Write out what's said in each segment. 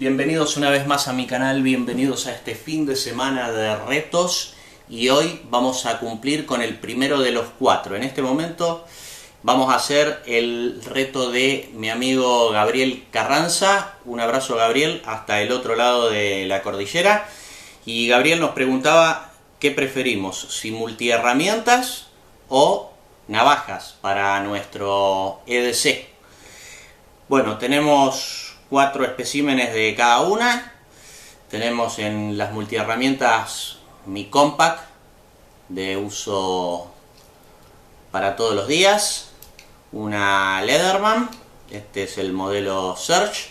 Bienvenidos una vez más a mi canal, bienvenidos a este fin de semana de retos y hoy vamos a cumplir con el primero de los cuatro. En este momento vamos a hacer el reto de mi amigo Gabriel Carranza. Un abrazo Gabriel hasta el otro lado de la cordillera. Y Gabriel nos preguntaba qué preferimos, si multiherramientas o navajas para nuestro EDC. Bueno, tenemos cuatro especímenes de cada una. Tenemos en las multiherramientas mi Compact de uso para todos los días. Una Leatherman, este es el modelo Search,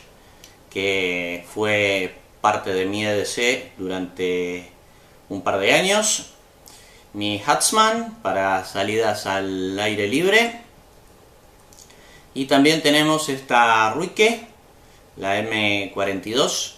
que fue parte de mi EDC durante un par de años. Mi Hatsman para salidas al aire libre. Y también tenemos esta Ruike la M42,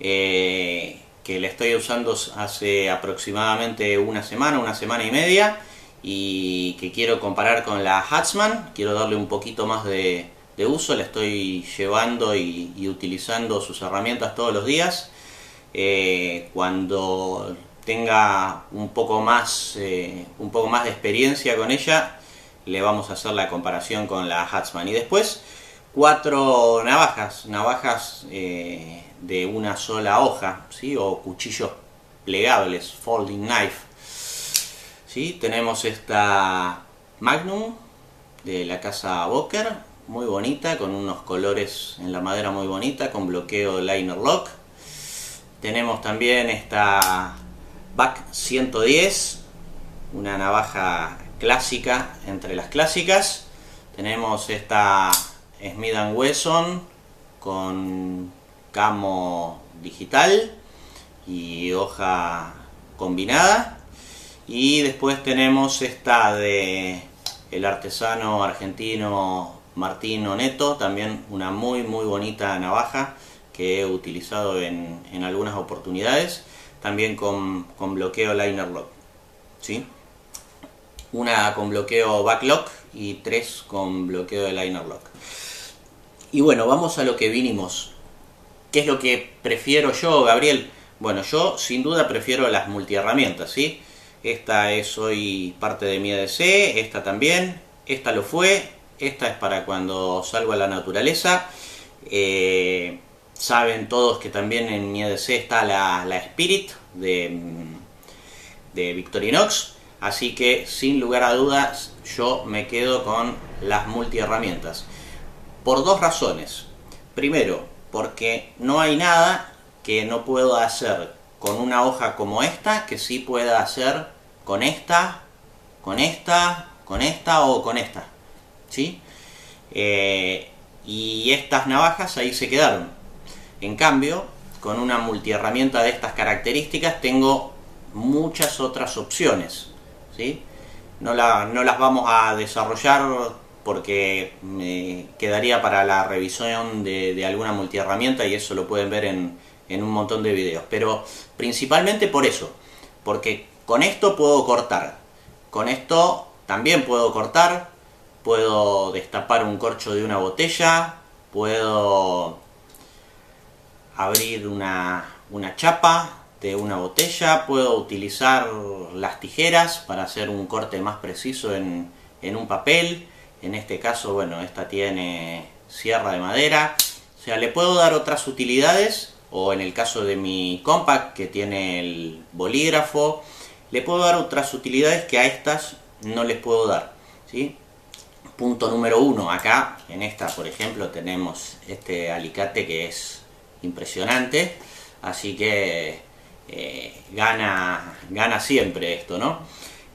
eh, que la estoy usando hace aproximadamente una semana, una semana y media, y que quiero comparar con la Hatsman, quiero darle un poquito más de, uso, la estoy llevando y, utilizando sus herramientas todos los días. Eh, cuando tenga un poco más eh, un poco más de experiencia con ella le vamos a hacer la comparación con la Hatsman y después cuatro navajas, navajas eh, de una sola hoja, ¿sí? o cuchillos plegables, folding knife. ¿sí? Tenemos esta Magnum de la casa Boker, muy bonita, con unos colores en la madera muy bonita, con bloqueo liner lock. Tenemos también esta Back 110, una navaja clásica entre las clásicas. Tenemos esta Smith Wesson con camo digital y hoja combinada y después tenemos esta de el artesano argentino Martín Neto también una muy muy bonita navaja que he utilizado en, algunas oportunidades también con, con bloqueo liner lock ¿sí? una con bloqueo backlock y tres con bloqueo de liner lock y bueno, vamos a lo que vinimos. ¿Qué es lo que prefiero yo, Gabriel? Bueno, yo sin duda prefiero las multiherramientas, ¿sí? Esta es hoy parte de mi EDC, esta también, esta lo fue, esta es para cuando salgo a la naturaleza. Eh, saben todos que también en mi EDC está la, la Spirit de, de Victorinox, así que sin lugar a dudas yo me quedo con las multiherramientas. Por dos razones. Primero, porque no hay nada que no pueda hacer con una hoja como esta que sí pueda hacer con esta, con esta, con esta o con esta. ¿Sí? Eh, y estas navajas ahí se quedaron. En cambio, con una multiherramienta de estas características tengo muchas otras opciones. ¿sí? No, no las vamos a desarrollar porque me quedaría para la revisión de, alguna multiherramienta y eso lo pueden ver en, un montón de videos. Pero principalmente por eso, porque con esto puedo cortar, con esto también puedo cortar, puedo destapar un corcho de una botella, puedo abrir una, chapa de una botella, puedo utilizar las tijeras para hacer un corte más preciso en, en un papel, en este caso, bueno, esta tiene sierra de madera. O sea, le puedo dar otras utilidades, o en el caso de mi compact, que tiene el bolígrafo, le puedo dar otras utilidades que a estas no les puedo dar. ¿sí? Punto número uno, acá, en esta, por ejemplo, tenemos este alicate que es impresionante, así que eh, gana, gana siempre esto, ¿no?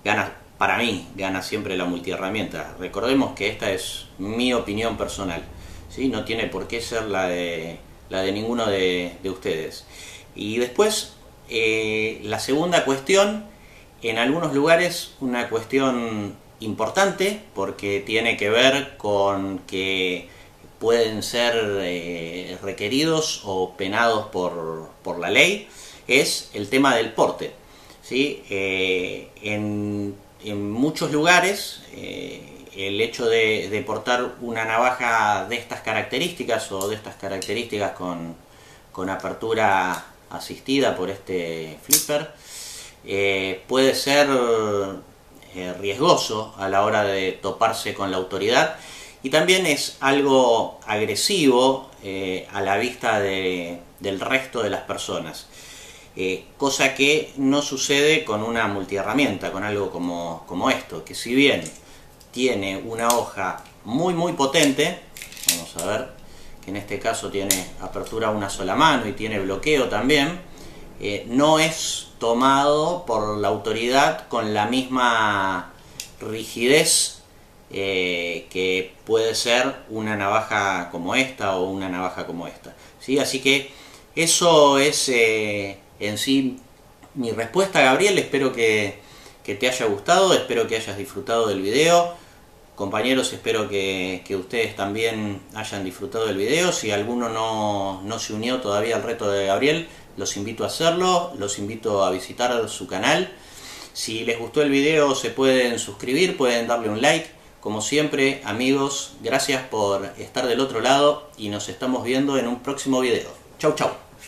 Gana para mí gana siempre la multiherramienta. Recordemos que esta es mi opinión personal, ¿sí? no tiene por qué ser la de, la de ninguno de, ustedes. Y después, eh, la segunda cuestión, en algunos lugares una cuestión importante porque tiene que ver con que pueden ser eh, requeridos o penados por, la ley, es el tema del porte. ¿sí? Eh, en en muchos lugares eh, el hecho de, portar una navaja de estas características o de estas características con, con apertura asistida por este flipper eh, puede ser eh, riesgoso a la hora de toparse con la autoridad y también es algo agresivo a la vista del resto de las personas. Cosa que no sucede con una multiherramienta, con algo como, como esto, que si bien tiene una hoja muy muy potente, vamos a ver que en este caso tiene apertura a una sola mano y tiene bloqueo también, eh, no es tomado por la autoridad con la misma rigidez eh, que puede ser una navaja como esta o una navaja como esta. ¿sí? Así que eso es eh, en sí mi respuesta, Gabriel. Espero que, te haya gustado, espero que hayas disfrutado del video. Compañeros, espero que, ustedes también hayan disfrutado del video. Si alguno no, se unió todavía al reto de Gabriel, los invito a hacerlo, los invito a visitar su canal. Si les gustó el video se pueden suscribir, pueden darle un like. Como siempre, amigos, gracias por estar del otro lado y nos estamos viendo en un próximo video. Chau, chau.